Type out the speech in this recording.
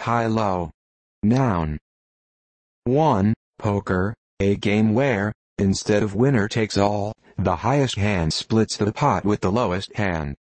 high-low. Noun. 1. Poker, a game where, instead of winner takes all, the highest hand splits the pot with the lowest hand.